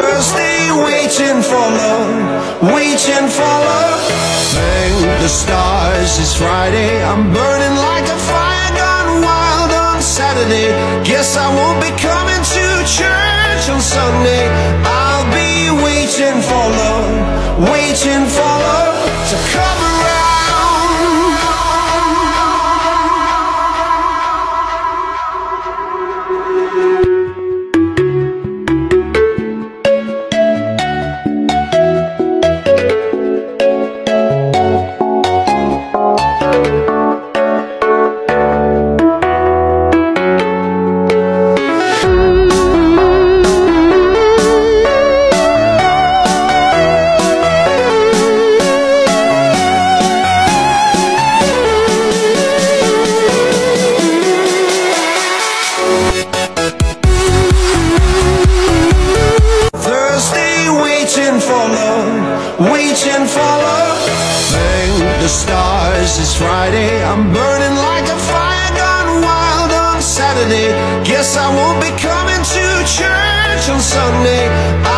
Thursday, waiting for love, waiting for love. Thank the stars, it's Friday. I'm burning like a fire gone wild on Saturday. Guess I won't be coming to church on Sunday. Waiting for love. Thank the stars, it's Friday. I'm burning like a fire gone wild on Saturday. Guess I won't be coming to church on Sunday.